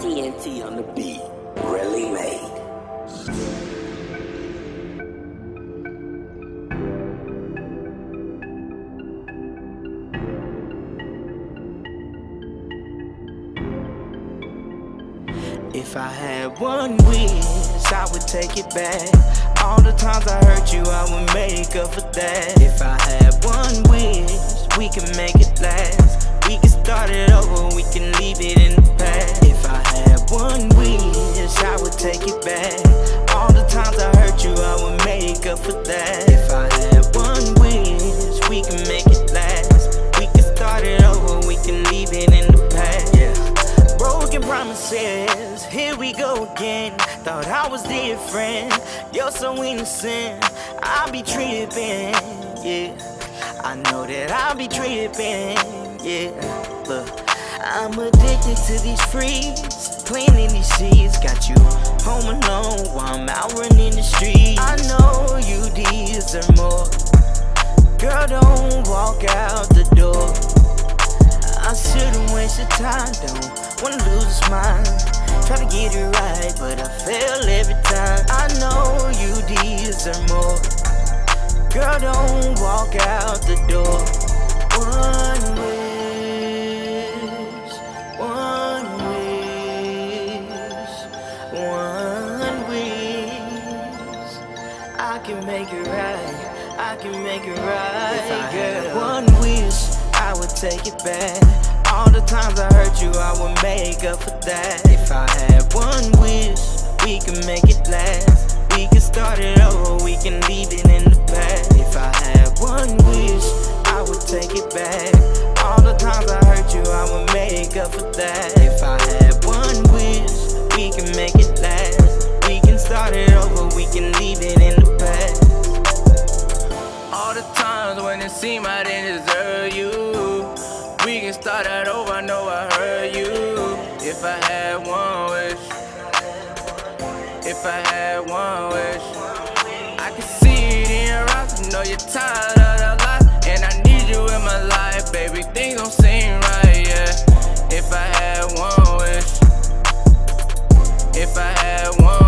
TNT on the beat. Really made. If I had one wish, I would take it back. All the times I hurt you, I would make up for that. If I had one wish, we can make it last. We can start it over, we can leave it in the one wish, I would take it back. All the times I hurt you, I would make up for that. If I had one wish, we can make it last. We can start it over, we can leave it in the past. Yeah. Broken promises, here we go again. Thought I was different, you're so innocent. I'll be tripping, yeah. I know that I'll be tripping, yeah. Look, I'm addicted to these freaks, in these sheets. Got you home alone while I'm out running the streets. I know you deserve more. Girl, don't walk out the door. I shouldn't waste your time, don't wanna lose mind. Try to get it right, but I fail every time. I know you deserve more. Girl, don't walk out the door. One wish, one wish. I can make it right. I can make it right. If I had one wish, I would take it back. All the times I hurt you, I would make up for that. times when it seemed I didn't deserve you. We can start that over, I know I hurt you. If I had one wish, if I had one wish, I can see it in your eyes. I know you're tired of the lies, and I need you in my life, baby. Things don't seem right, yeah. If I had one wish, if I had one.